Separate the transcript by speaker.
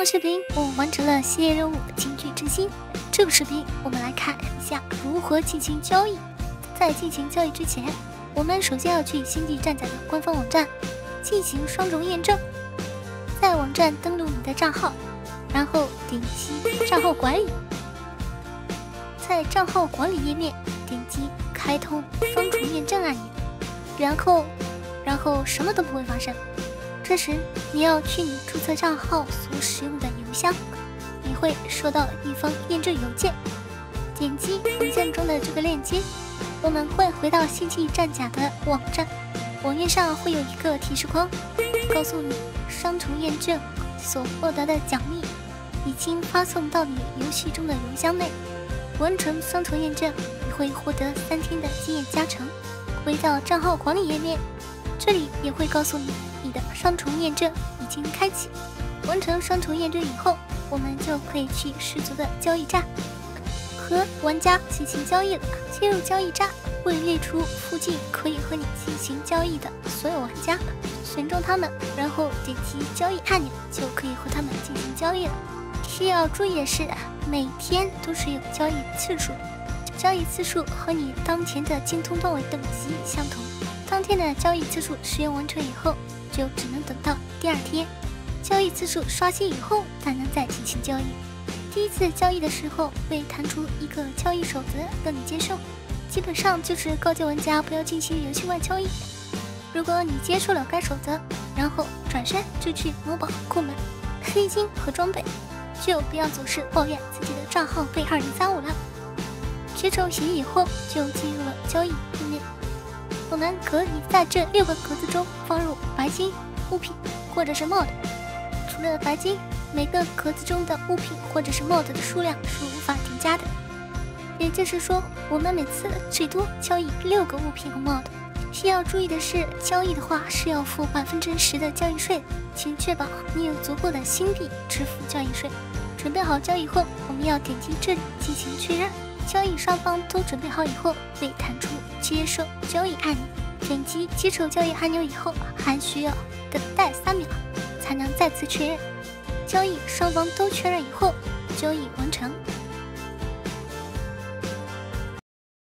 Speaker 1: 个视频我完成了系列任务金句之星。这个视频我们来看一下如何进行交易。在进行交易之前，我们首先要去星际战甲的官方网站进行双重验证。在网站登录你的账号，然后点击账号管理，在账号管理页面点击开通双重验证按钮，然后，然后什么都不会发生。这时你要去你注册账号所使用的邮箱，你会收到一封验证邮件，点击邮件中的这个链接，我们会回到星际战甲的网站，网页上会有一个提示框，告诉你双重验证所获得的奖励已经发送到你游戏中的邮箱内，完成双重验证你会获得三天的经验加成。回到账号管理页面，这里也会告诉你。的双重验证已经开启，完成双重验证以后，我们就可以去十足的交易站和玩家进行交易了。进入交易站，会列出附近可以和你进行交易的所有玩家，选中他们，然后点击交易按钮，就可以和他们进行交易了。需要注意的是，每天都是有交易次数，交易次数和你当前的精通段位等级相同。当天的交易次数使用完成以后。就只能等到第二天，交易次数刷新以后才能再进行交易。第一次交易的时候会弹出一个交易守则让你接受，基本上就是告诫玩家不要进行游戏外交易。如果你接受了该守则，然后转身就去某宝购买黑金和装备，就不要总是抱怨自己的账号被二零三五了。接受协议以后，就进入了交易。我们可以在这六个格子中放入白金物品或者是 mod。除了白金，每个格子中的物品或者是 mod 的数量是无法叠加的。也就是说，我们每次最多交易六个物品和 mod。需要注意的是，交易的话是要付百分之十的交易税，请确保你有足够的新币支付交易税。准备好交易后，我们要点击这里进行确认。交易双方都准备好以后，会弹出接受交易按钮。点击接受交易按钮以后，还需要等待三秒，才能再次确认。交易双方都确认以后，交易完成。